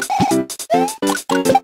ねえ。